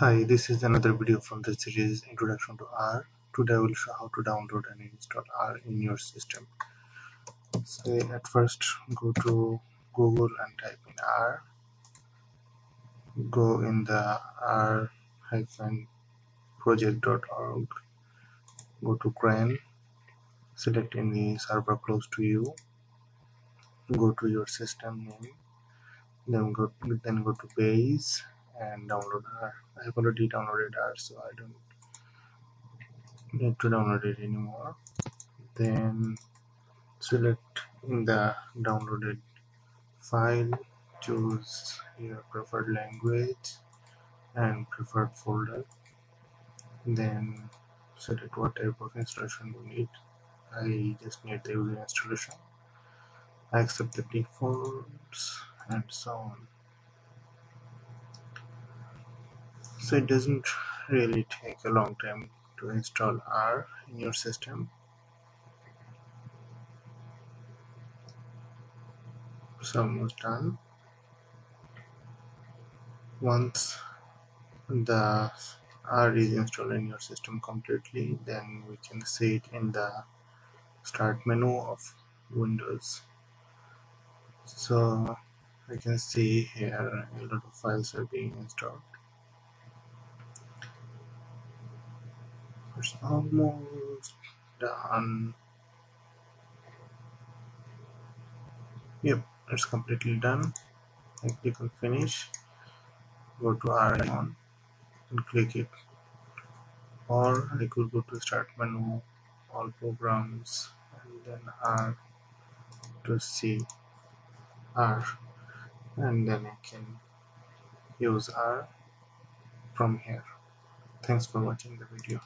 Hi, this is another video from the series Introduction to R. Today I will show how to download and install R in your system. So at first go to Google and type in R. Go in the r-project.org. Go to CRAN. Select any server close to you. Go to your system name. Then go then go to base and download R. I have already downloaded R so I don't need to download it anymore. Then select the downloaded file choose your preferred language and preferred folder then select what type of installation you need I just need the user installation I accept the defaults and so on so it doesn't really take a long time to install R in your system. So almost done. Once the R is installed in your system completely then we can see it in the start menu of Windows. So we can see here a lot of files are being installed it's almost done. Yep it's completely done. I click on finish. Go to R icon and click it. Or I could go to start menu all programs and then R to see R. And then I can use R from here. Thanks for watching the video